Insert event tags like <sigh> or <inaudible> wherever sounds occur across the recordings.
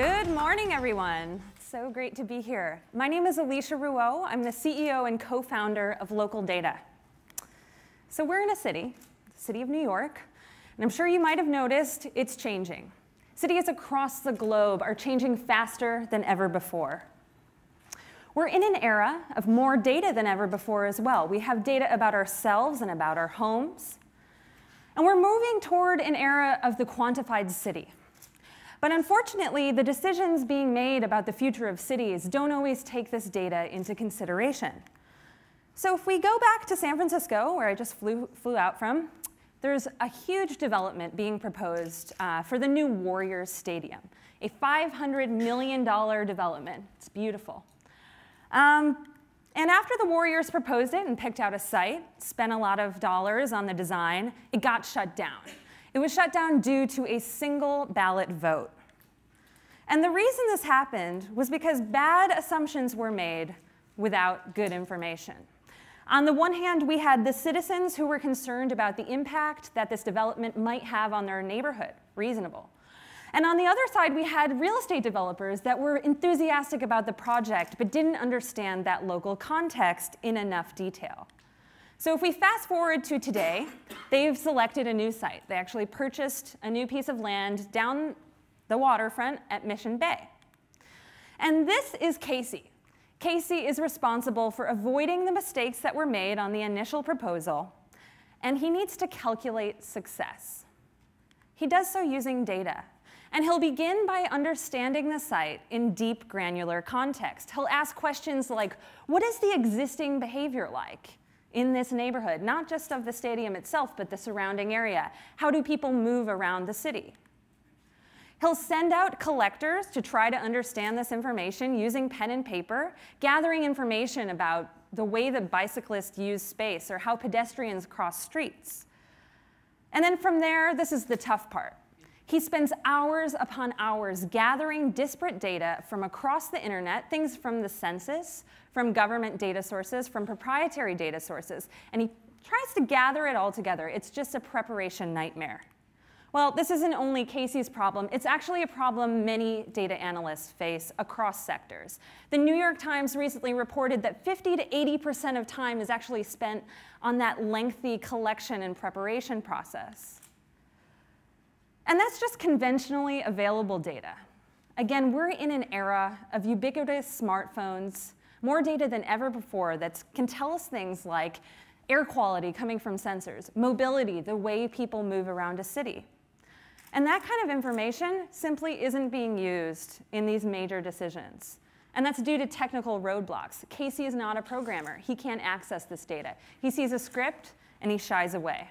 Good morning, everyone. So great to be here. My name is Alicia Rouault. I'm the CEO and co-founder of Local Data. So we're in a city, the city of New York, and I'm sure you might have noticed it's changing. Cities across the globe are changing faster than ever before. We're in an era of more data than ever before as well. We have data about ourselves and about our homes. And we're moving toward an era of the quantified city. But unfortunately, the decisions being made about the future of cities don't always take this data into consideration. So if we go back to San Francisco, where I just flew, flew out from, there's a huge development being proposed uh, for the new Warriors Stadium, a $500 million development. It's beautiful. Um, and after the Warriors proposed it and picked out a site, spent a lot of dollars on the design, it got shut down. It was shut down due to a single ballot vote. And the reason this happened was because bad assumptions were made without good information. On the one hand, we had the citizens who were concerned about the impact that this development might have on their neighborhood, reasonable. And on the other side, we had real estate developers that were enthusiastic about the project but didn't understand that local context in enough detail. So if we fast forward to today, they've selected a new site. They actually purchased a new piece of land down the waterfront at Mission Bay. And this is Casey. Casey is responsible for avoiding the mistakes that were made on the initial proposal, and he needs to calculate success. He does so using data. And he'll begin by understanding the site in deep granular context. He'll ask questions like, what is the existing behavior like in this neighborhood? Not just of the stadium itself, but the surrounding area. How do people move around the city? He'll send out collectors to try to understand this information using pen and paper, gathering information about the way that bicyclists use space or how pedestrians cross streets. And then from there, this is the tough part. He spends hours upon hours gathering disparate data from across the internet, things from the census, from government data sources, from proprietary data sources, and he tries to gather it all together. It's just a preparation nightmare. Well, this isn't only Casey's problem, it's actually a problem many data analysts face across sectors. The New York Times recently reported that 50 to 80% of time is actually spent on that lengthy collection and preparation process. And that's just conventionally available data. Again, we're in an era of ubiquitous smartphones, more data than ever before that can tell us things like air quality coming from sensors, mobility, the way people move around a city. And that kind of information simply isn't being used in these major decisions. And that's due to technical roadblocks. Casey is not a programmer. He can't access this data. He sees a script and he shies away.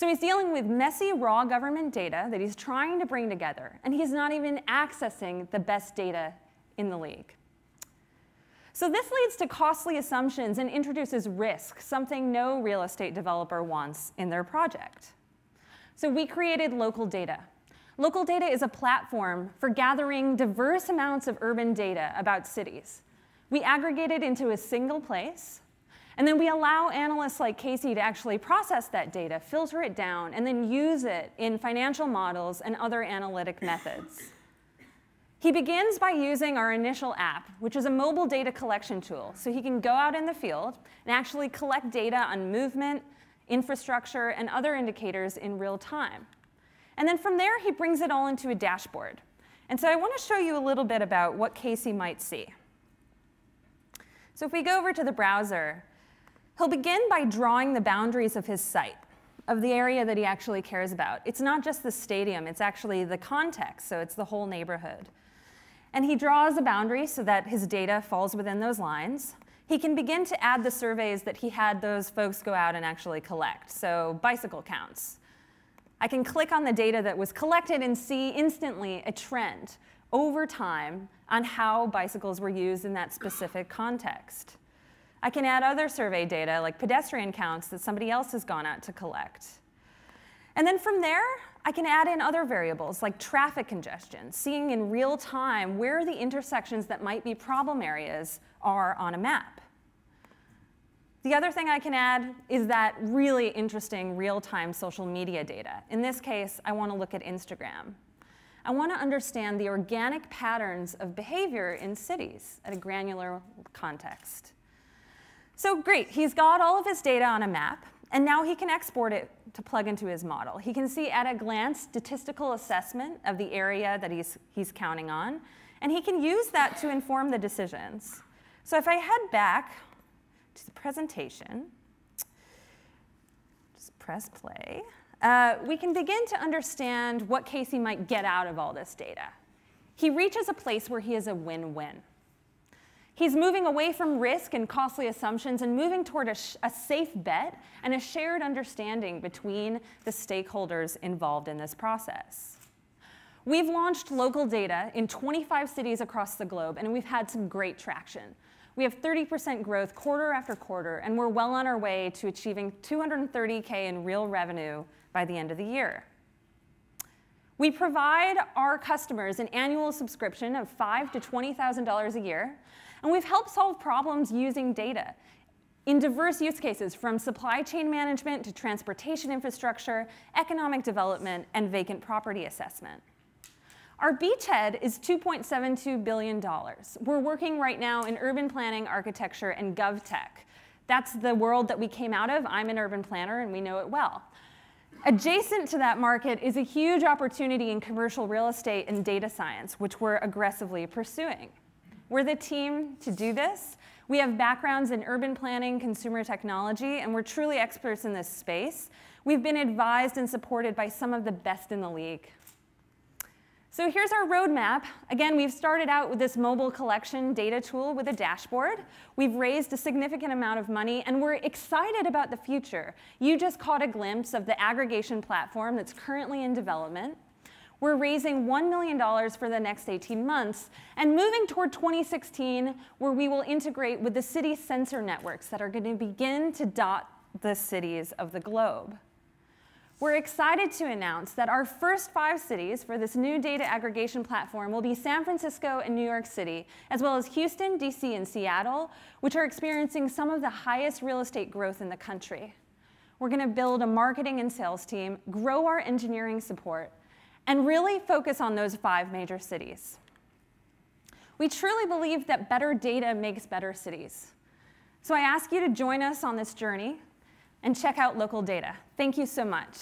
So he's dealing with messy, raw government data that he's trying to bring together, and he's not even accessing the best data in the league. So this leads to costly assumptions and introduces risk, something no real estate developer wants in their project. So we created Local Data. Local Data is a platform for gathering diverse amounts of urban data about cities. We aggregate it into a single place and then we allow analysts like Casey to actually process that data, filter it down, and then use it in financial models and other analytic <laughs> methods. He begins by using our initial app, which is a mobile data collection tool. So he can go out in the field and actually collect data on movement, infrastructure, and other indicators in real time. And then from there, he brings it all into a dashboard. And so I want to show you a little bit about what Casey might see. So if we go over to the browser, He'll begin by drawing the boundaries of his site, of the area that he actually cares about. It's not just the stadium, it's actually the context, so it's the whole neighborhood. And he draws a boundary so that his data falls within those lines. He can begin to add the surveys that he had those folks go out and actually collect, so bicycle counts. I can click on the data that was collected and see instantly a trend over time on how bicycles were used in that specific context. I can add other survey data like pedestrian counts that somebody else has gone out to collect. And then from there, I can add in other variables like traffic congestion, seeing in real time where the intersections that might be problem areas are on a map. The other thing I can add is that really interesting real-time social media data. In this case, I want to look at Instagram. I want to understand the organic patterns of behavior in cities at a granular context. So great, he's got all of his data on a map, and now he can export it to plug into his model. He can see at a glance statistical assessment of the area that he's, he's counting on, and he can use that to inform the decisions. So if I head back to the presentation, just press play uh, we can begin to understand what Casey might get out of all this data. He reaches a place where he is a win-win. He's moving away from risk and costly assumptions and moving toward a, a, safe bet and a shared understanding between the stakeholders involved in this process. We've launched local data in 25 cities across the globe, and we've had some great traction. We have 30% growth quarter after quarter, and we're well on our way to achieving 230K in real revenue by the end of the year. We provide our customers an annual subscription of $5,000 to $20,000 a year, and we've helped solve problems using data in diverse use cases from supply chain management to transportation infrastructure, economic development, and vacant property assessment. Our beachhead is $2.72 billion. We're working right now in urban planning, architecture, and GovTech. That's the world that we came out of. I'm an urban planner, and we know it well. Adjacent to that market is a huge opportunity in commercial real estate and data science, which we're aggressively pursuing. We're the team to do this. We have backgrounds in urban planning, consumer technology, and we're truly experts in this space. We've been advised and supported by some of the best in the league. So here's our roadmap. Again, we've started out with this mobile collection data tool with a dashboard. We've raised a significant amount of money, and we're excited about the future. You just caught a glimpse of the aggregation platform that's currently in development. We're raising $1 million for the next 18 months and moving toward 2016, where we will integrate with the city sensor networks that are going to begin to dot the cities of the globe. We're excited to announce that our first five cities for this new data aggregation platform will be San Francisco and New York City, as well as Houston, DC, and Seattle, which are experiencing some of the highest real estate growth in the country. We're going to build a marketing and sales team, grow our engineering support, and really focus on those five major cities. We truly believe that better data makes better cities. So I ask you to join us on this journey and check out local data. Thank you so much.